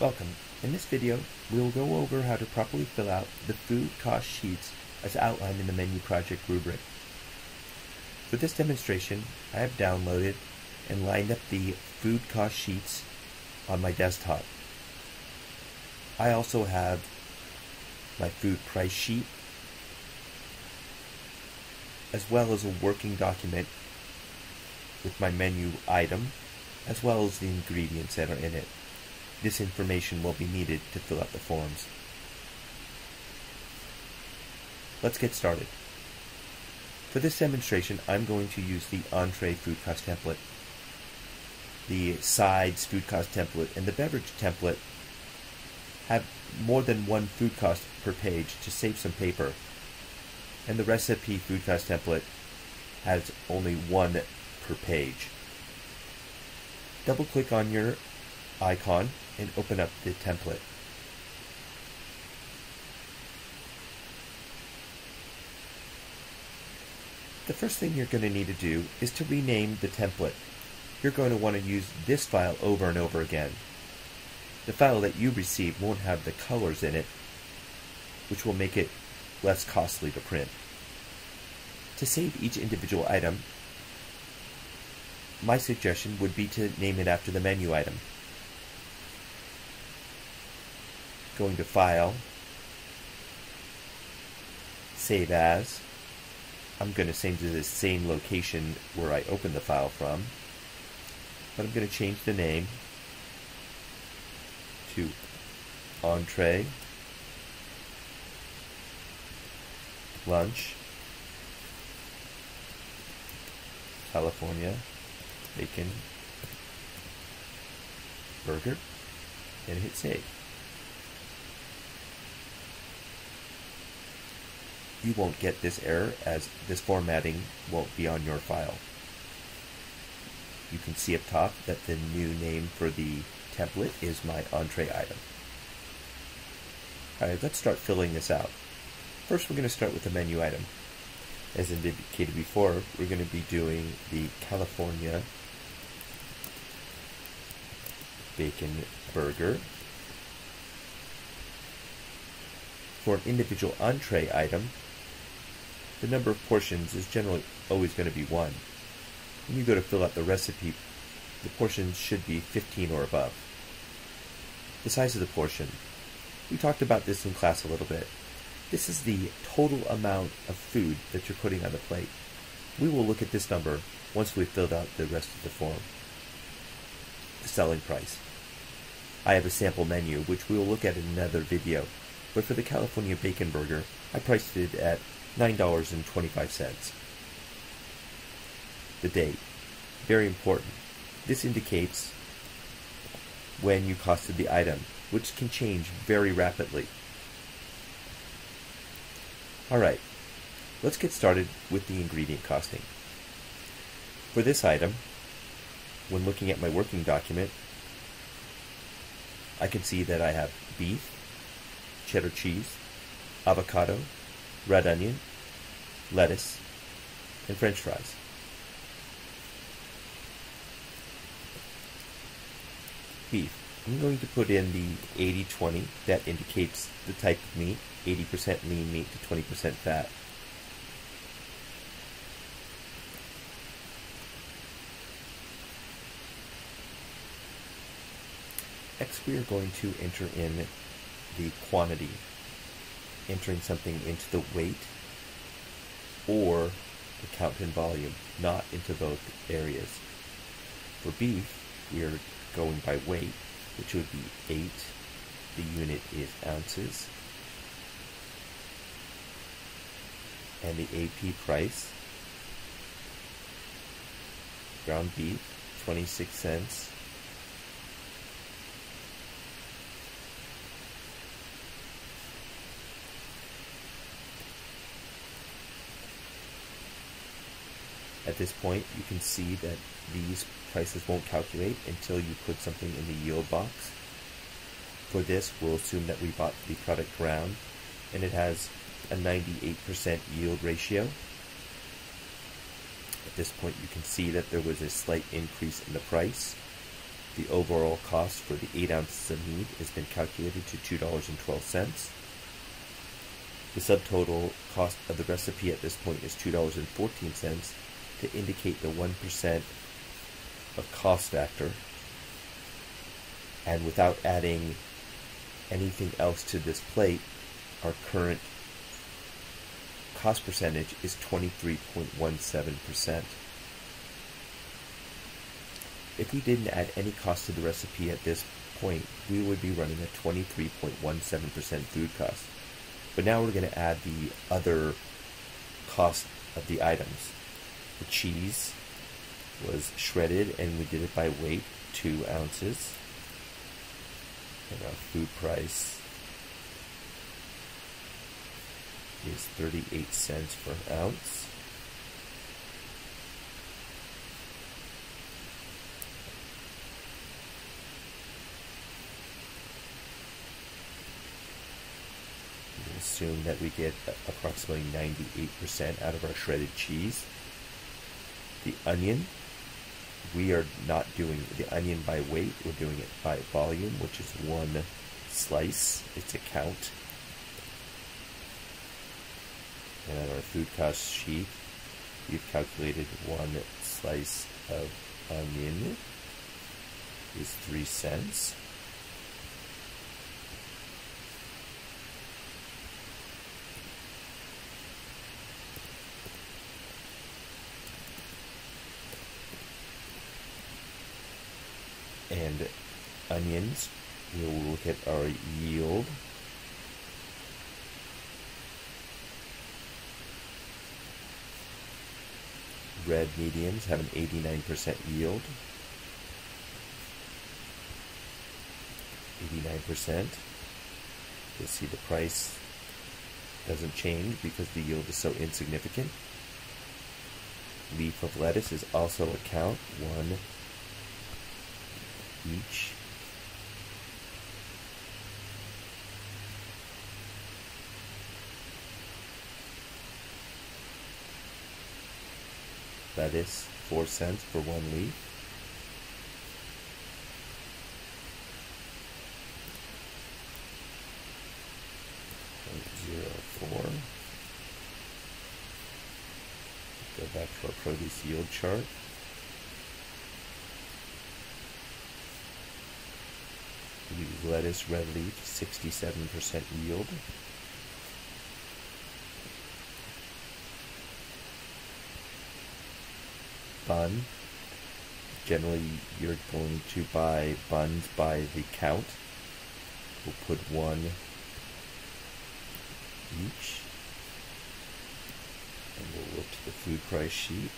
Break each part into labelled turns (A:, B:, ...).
A: Welcome. In this video, we will go over how to properly fill out the food cost sheets as outlined in the menu project rubric. For this demonstration, I have downloaded and lined up the food cost sheets on my desktop. I also have my food price sheet as well as a working document with my menu item as well as the ingredients that are in it. This information will be needed to fill out the forms. Let's get started. For this demonstration, I'm going to use the entree food cost template. The sides food cost template and the beverage template have more than one food cost per page to save some paper. And the recipe food cost template has only one per page. Double click on your icon and open up the template. The first thing you're going to need to do is to rename the template. You're going to want to use this file over and over again. The file that you receive won't have the colors in it, which will make it less costly to print. To save each individual item, my suggestion would be to name it after the menu item. Going to File, Save As. I'm going to save to the same location where I opened the file from, but I'm going to change the name to Entree. Lunch. California. Bacon. Burger. And hit save. You won't get this error as this formatting won't be on your file. You can see up top that the new name for the template is my entree item. Alright, let's start filling this out. First we're going to start with the menu item. As indicated before, we're going to be doing the California bacon burger. For an individual entree item, the number of portions is generally always going to be 1. When you go to fill out the recipe, the portions should be 15 or above. The size of the portion. We talked about this in class a little bit. This is the total amount of food that you're putting on the plate. We will look at this number once we've filled out the rest of the form. The selling price. I have a sample menu, which we will look at in another video, but for the California Bacon Burger, I priced it at $9.25. The date. Very important. This indicates when you costed the item, which can change very rapidly. Alright, let's get started with the ingredient costing. For this item, when looking at my working document, I can see that I have beef, cheddar cheese, avocado, red onion, lettuce, and french fries. Beef. I'm going to put in the 80-20 that indicates the type of meat, 80% lean meat to 20% fat. Next we are going to enter in the quantity entering something into the weight or the count in volume, not into both areas. For beef, we are going by weight, which would be 8. The unit is ounces. And the AP price, ground beef, 26 cents. At this point, you can see that these prices won't calculate until you put something in the yield box. For this, we'll assume that we bought the product ground, and it has a 98% yield ratio. At this point, you can see that there was a slight increase in the price. The overall cost for the 8 ounces of meat has been calculated to $2.12. The subtotal cost of the recipe at this point is $2.14 to indicate the 1% of cost factor. And without adding anything else to this plate, our current cost percentage is 23.17%. If we didn't add any cost to the recipe at this point, we would be running a 23.17% food cost. But now we're going to add the other cost of the items. The cheese was shredded and we did it by weight, two ounces. And our food price is 38 cents per ounce. Assume that we get approximately 98% out of our shredded cheese. The onion, we are not doing the onion by weight, we're doing it by volume, which is one slice. It's a count. And on our food cost sheet, we've calculated one slice of onion is three cents. And onions, we'll look at our yield. red mediums have an 89% yield. 89%. You'll see the price doesn't change because the yield is so insignificant. Leaf of lettuce is also a count, one each. Lettuce, 4 cents for one leaf. Zero four. Go back to our produce yield chart. Lettuce, red leaf, 67% yield. Bun. Generally, you're going to buy buns by the count. We'll put one each. And we'll look to the food price sheet.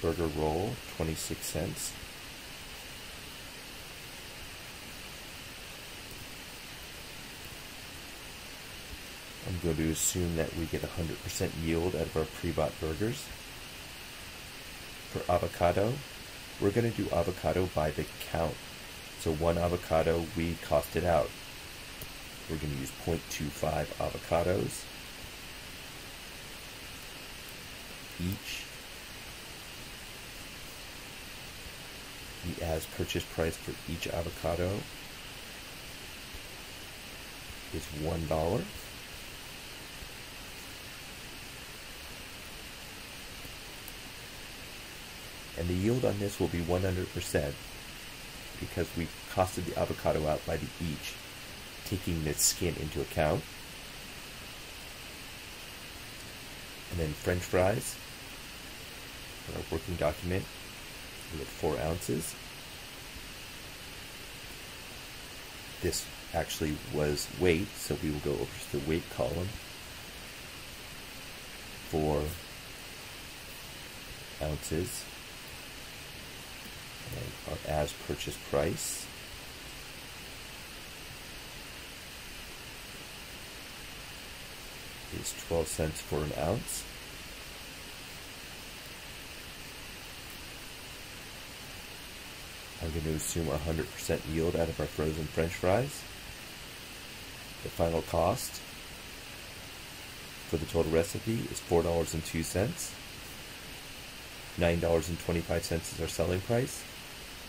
A: Burger roll, 26 cents. Going to assume that we get 100% yield out of our pre-bought burgers. For avocado, we're going to do avocado by the count. So one avocado, we cost it out. We're going to use 0.25 avocados each. The as purchase price for each avocado is $1. And the yield on this will be 100% because we costed the avocado out by the each, taking the skin into account. And then french fries, for our working document, we have 4 ounces. This actually was weight, so we will go over to the weight column. 4 ounces Uh, as purchase price. is 12 cents for an ounce. I'm going to assume 100% yield out of our frozen french fries. The final cost for the total recipe is $4.02. $9.25 is our selling price,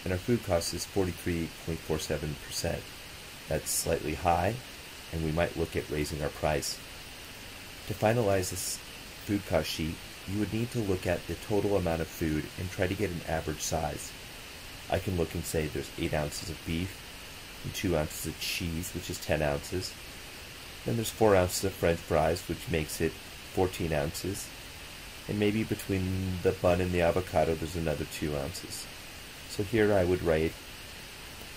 A: and our food cost is 43.47%. That's slightly high, and we might look at raising our price. To finalize this food cost sheet, you would need to look at the total amount of food and try to get an average size. I can look and say there's 8 ounces of beef and 2 ounces of cheese, which is 10 ounces. Then there's 4 ounces of french fries, which makes it 14 ounces. And maybe between the bun and the avocado, there's another 2 ounces. So here I would write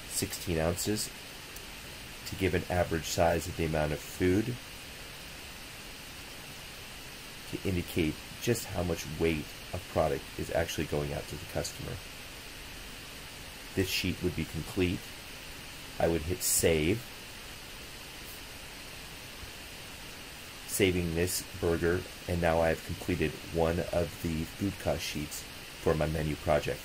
A: 16 ounces to give an average size of the amount of food to indicate just how much weight of product is actually going out to the customer. This sheet would be complete. I would hit save. Saving this burger, and now I have completed one of the food cost sheets for my menu project.